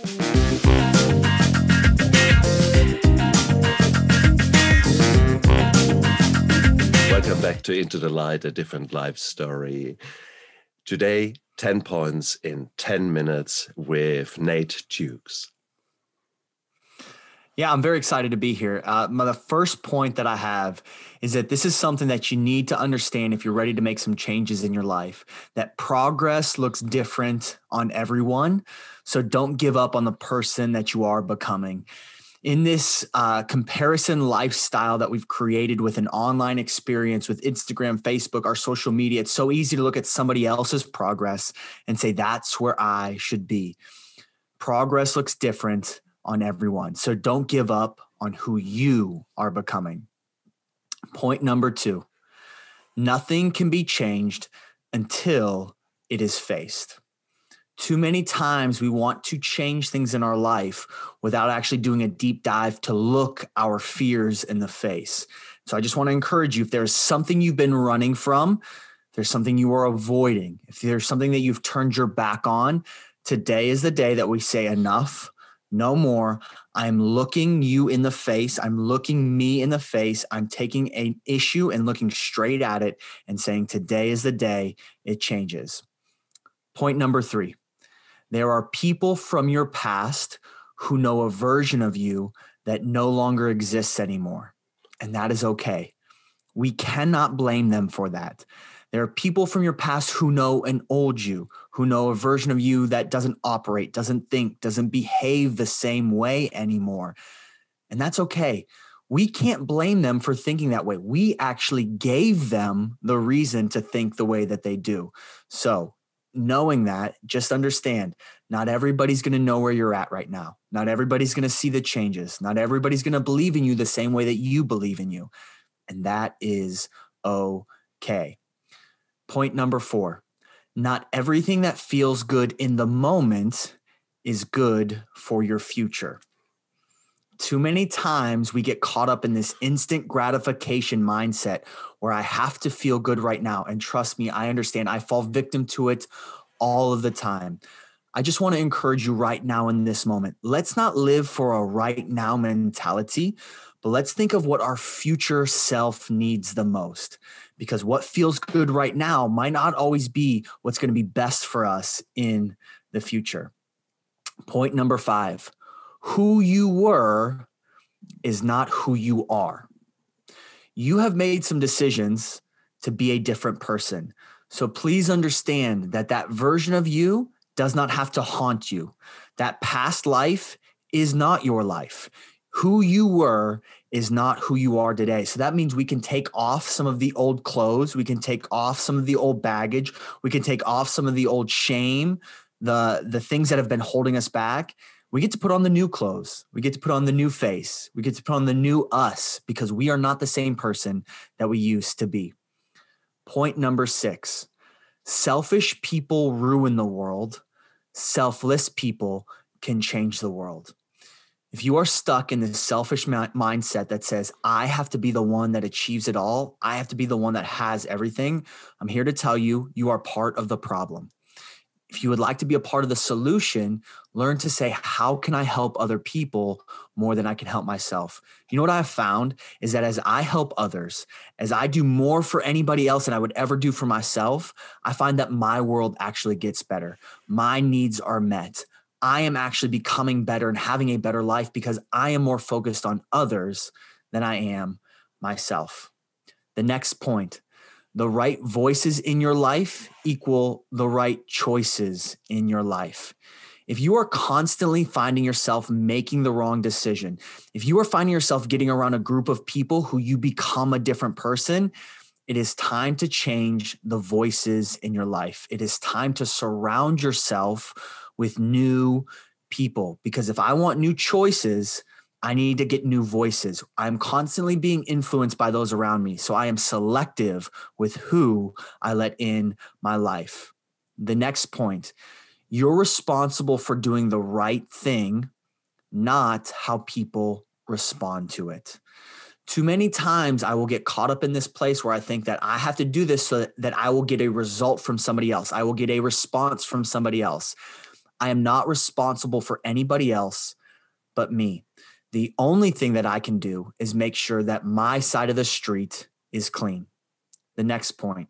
Welcome back to Into the Light, a different life story. Today, 10 points in 10 minutes with Nate Dukes. Yeah, I'm very excited to be here. Uh, my, the first point that I have is that this is something that you need to understand if you're ready to make some changes in your life. That progress looks different on everyone. So don't give up on the person that you are becoming. In this uh, comparison lifestyle that we've created with an online experience with Instagram, Facebook, our social media, it's so easy to look at somebody else's progress and say, that's where I should be. Progress looks different on everyone. So don't give up on who you are becoming. Point number two nothing can be changed until it is faced. Too many times we want to change things in our life without actually doing a deep dive to look our fears in the face. So I just want to encourage you if there's something you've been running from, there's something you are avoiding, if there's something that you've turned your back on, today is the day that we say enough no more. I'm looking you in the face. I'm looking me in the face. I'm taking an issue and looking straight at it and saying, Today is the day it changes. Point number three there are people from your past who know a version of you that no longer exists anymore. And that is okay. We cannot blame them for that. There are people from your past who know an old you, who know a version of you that doesn't operate, doesn't think, doesn't behave the same way anymore. And that's okay. We can't blame them for thinking that way. We actually gave them the reason to think the way that they do. So, knowing that, just understand not everybody's going to know where you're at right now. Not everybody's going to see the changes. Not everybody's going to believe in you the same way that you believe in you. And that is okay. Point number four not everything that feels good in the moment is good for your future. Too many times we get caught up in this instant gratification mindset where I have to feel good right now. And trust me, I understand. I fall victim to it all of the time. I just want to encourage you right now in this moment. Let's not live for a right now mentality, but let's think of what our future self needs the most because what feels good right now might not always be what's going to be best for us in the future. Point number five who you were is not who you are. You have made some decisions to be a different person. So please understand that that version of you does not have to haunt you. That past life is not your life. Who you were is not who you are today. So that means we can take off some of the old clothes, we can take off some of the old baggage, we can take off some of the old shame, the the things that have been holding us back. We get to put on the new clothes. We get to put on the new face. We get to put on the new us because we are not the same person that we used to be. Point number 6. Selfish people ruin the world. Selfless people can change the world if you are stuck in this selfish mindset that says, I have to be the one that achieves it all, I have to be the one that has everything, I'm here to tell you, you are part of the problem. If you would like to be a part of the solution, learn to say, How can I help other people more than I can help myself? You know what I've found is that as I help others, as I do more for anybody else than I would ever do for myself, I find that my world actually gets better. My needs are met. I am actually becoming better and having a better life because I am more focused on others than I am myself. The next point the right voices in your life equal the right choices in your life. If you are constantly finding yourself making the wrong decision, if you are finding yourself getting around a group of people who you become a different person, it is time to change the voices in your life. It is time to surround yourself with new people because if I want new choices, I need to get new voices. I'm constantly being influenced by those around me. So I am selective with who I let in my life. The next point you're responsible for doing the right thing, not how people respond to it. Too many times I will get caught up in this place where I think that I have to do this so that, I will get a result from somebody else. I will get a response from somebody else. I am not responsible for anybody else but me. The only thing that I can do is make sure that my side of the street is clean. The next point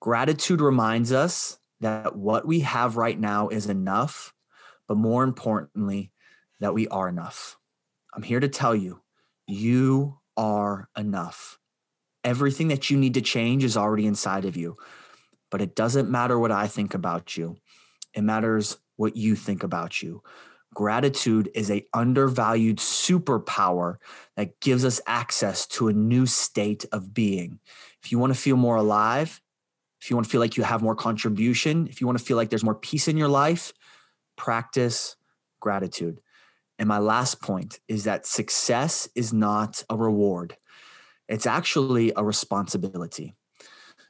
gratitude reminds us that what we have right now is enough, but more importantly, that we are enough. I'm here to tell you, you are enough. Everything that you need to change is already inside of you. But it doesn't matter what I think about you. It matters what you think about you. Gratitude is a undervalued superpower that gives us access to a new state of being. If you want to feel more alive, if you want to feel like you have more contribution, if you want to feel like there's more peace in your life, practice gratitude. And my last point is that success is not a reward, it's actually a responsibility.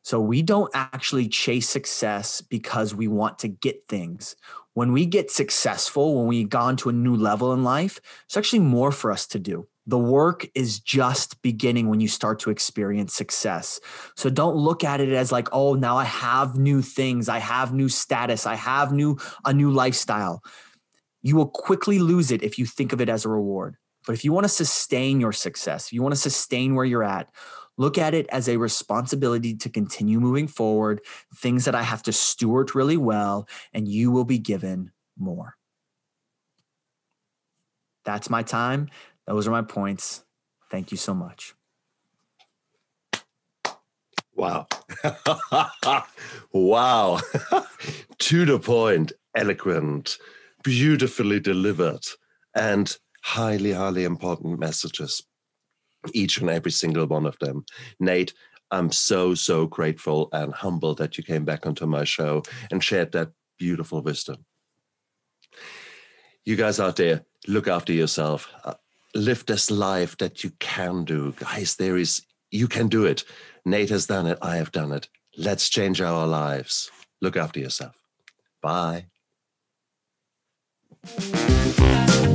So we don't actually chase success because we want to get things. When we get successful, when we've gone to a new level in life, it's actually more for us to do. The work is just beginning when you start to experience success. So don't look at it as like, oh, now I have new things, I have new status, I have new a new lifestyle. You will quickly lose it if you think of it as a reward. But if you want to sustain your success, if you want to sustain where you're at, look at it as a responsibility to continue moving forward, things that I have to steward really well, and you will be given more. That's my time. Those are my points. Thank you so much. Wow. wow. to the point, eloquent, beautifully delivered, and highly, highly important messages, each and every single one of them. Nate, I'm so, so grateful and humbled that you came back onto my show and shared that beautiful wisdom. You guys out there, look after yourself. Uh, live this life that you can do. Guys, there is, you can do it. Nate has done it. I have done it. Let's change our lives. Look after yourself. Bye. Música